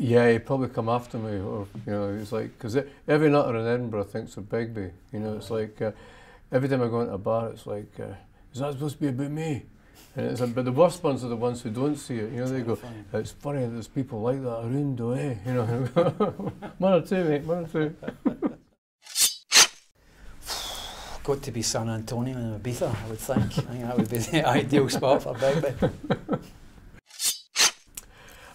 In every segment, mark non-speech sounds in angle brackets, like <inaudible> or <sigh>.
Yeah, he'd probably come after me, or you know, he's like, because every nutter in Edinburgh thinks of Begbie. You know, it's like uh, every time I go into a bar, it's like, uh, is that supposed to be about me? And it's but the worst ones are the ones who don't see it. You know, they go, Funny. it's funny that there's people like that around, eh? You know, <laughs> one or two, mate, one or two. Got to be San Antonio and Ibiza, I would think. I think that would be the <laughs> ideal spot for Begbie. <laughs>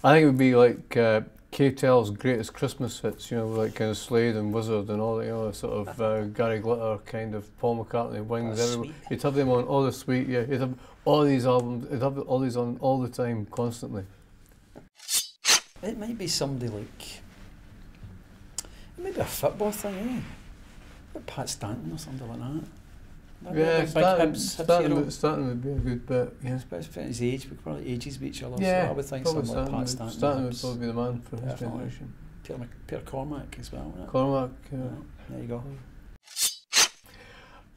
I think it would be like uh, K-Tel's greatest Christmas hits, you know, like kind of Slade and Wizzard and all that, you know, sort of <laughs> uh, Gary Glitter kind of Paul McCartney, Wings, Oh, everywhere. You'd have them on all the sweet, yeah, you'd have all these albums, you'd have all these on all the time, constantly. It might be somebody like. It might be a football thing, eh? Pat Stanton or something like that. Yeah, Stanton, Stanton, would, Stanton would be a good bet, yeah. Especially at his age, we probably ages with each other. Yeah, so I would think someone like Pat starting, Stanton. would probably be the man for his generation. Peter, Peter Cormack as well. Right? Cormack, yeah. Yeah, there you go.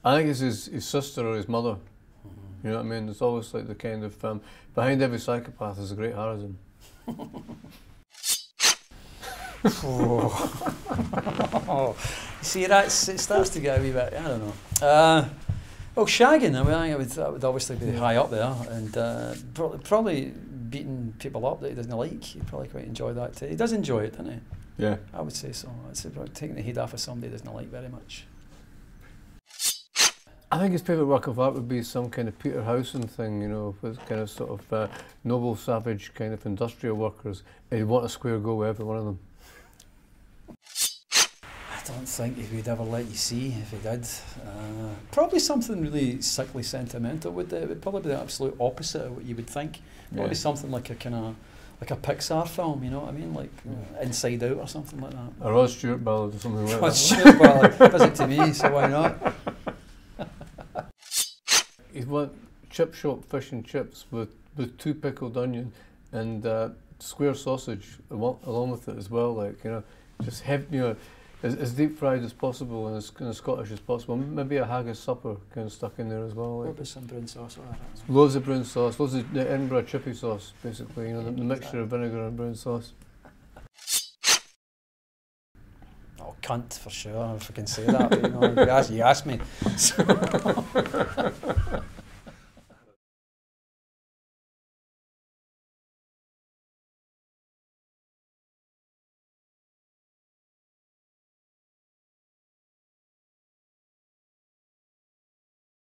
I think it's his, his sister or his mother. Mm-hmm. You know what I mean? It's always like the kind of um, behind every psychopath is a great Harrison. <laughs> oh. <laughs> <laughs> See, that's it starts to get a wee bit. I don't know. Uh, well, shagging. I mean, I it would, that would obviously be high up there, and uh, pro- probably beating people up that he doesn't like. He'd probably quite enjoy that too. He does enjoy it, doesn't he? Yeah. I would say so. I'd say probably taking the heat off of somebody he doesn't like very much. I think his favourite work of art would be some kind of Peter Howson thing, you know, with kind of sort of uh, noble, savage kind of industrial workers. He'd want a square go with every one of them. I don't think he would ever let you see if he did. Uh, probably something really sickly sentimental. Would it would probably be the absolute opposite of what you would think. Probably Yeah. something like a kind of like a Pixar film. You know what I mean? Like Yeah. uh, Inside Out or something like that. A Rod Stewart ballad or something like Well, that. sure, well, it does it to me, so why not? <laughs> He'd want chip shop fish and chips with, with two pickled onion and uh, square sausage along with it as well, like, you know, just have, you know, as, as deep fried as possible and as kind of Scottish as possible. Maybe a haggis supper kind of stuck in there as well. Like. With some brown sauce. Loads of brown sauce, loads of the Edinburgh chippy sauce, basically, you know, the, the mixture of vinegar and brown sauce. Oh, cunt for sure, if I can say that. You know, you asked, you asked me. <laughs> So